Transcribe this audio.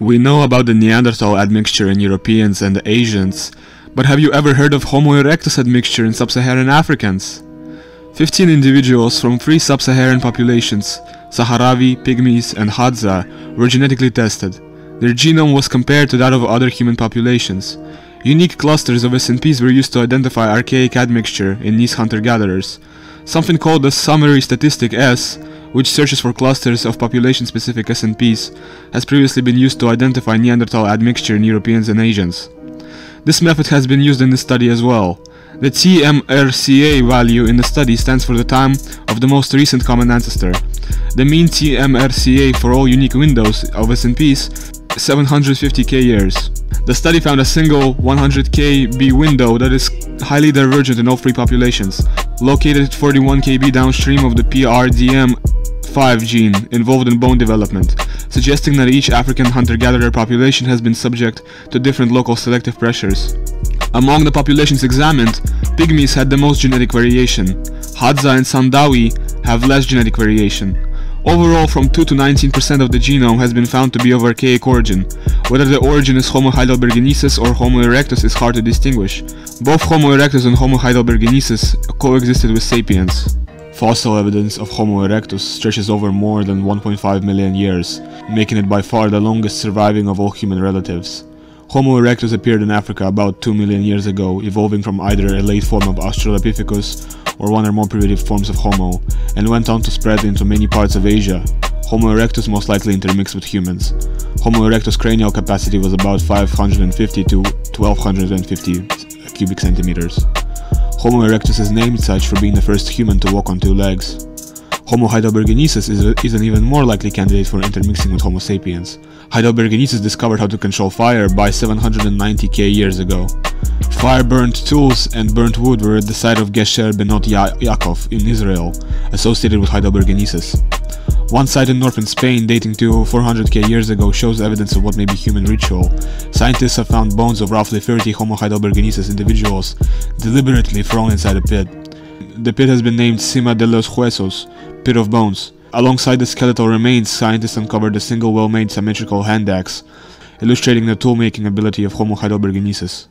We know about the Neanderthal admixture in Europeans and Asians, but have you ever heard of Homo erectus admixture in sub-Saharan Africans? 15 individuals from three sub-Saharan populations, Sandawe, Pygmies and Hadza, were genetically tested. Their genome was compared to that of other human populations. Unique clusters of SNPs were used to identify archaic admixture in these hunter-gatherers. Something called the summary statistic S which searches for clusters of population-specific SNPs, has previously been used to identify Neanderthal admixture in Europeans and Asians. This method has been used in this study as well. The TMRCA value in the study stands for the time of the most recent common ancestor. The mean TMRCA for all unique windows of SNPs 750k years. The study found a single 100k B window that is highly divergent in all three populations, located 41 kb downstream of the PRDM 5 gene involved in bone development, suggesting that each African hunter-gatherer population has been subject to different local selective pressures. Among the populations examined, Pygmies had the most genetic variation. Hadza and Sandawe have less genetic variation. Overall, from 2 to 19% of the genome has been found to be of archaic origin. Whether the origin is Homo heidelbergensis or Homo erectus is hard to distinguish. Both Homo erectus and Homo heidelbergensis coexisted with sapiens. Fossil evidence of Homo erectus stretches over more than 1.5 million years, making it by far the longest surviving of all human relatives. Homo erectus appeared in Africa about 2 million years ago, evolving from either a late form of Australopithecus or one or more primitive forms of Homo, and went on to spread into many parts of Asia. Homo erectus most likely intermixed with humans. Homo erectus cranial capacity was about 550 to 1250 cubic centimeters. Homo erectus is named such for being the first human to walk on two legs. Homo heidelbergensis is, is an even more likely candidate for intermixing with Homo sapiens. Heidelbergensis discovered how to control fire by 790k years ago. Fire-burnt tools and burnt wood were at the site of Gesher Benot Yaakov in Israel, associated with Heidelbergensis. One site in northern Spain dating to 400k years ago shows evidence of what may be human ritual. Scientists have found bones of roughly 30 Homo heidelbergensis individuals deliberately thrown inside a pit. The pit has been named Sima de los Huesos, Pit of Bones. Alongside the skeletal remains, scientists uncovered a single well-made symmetrical hand axe, illustrating the tool-making ability of Homo heidelbergensis.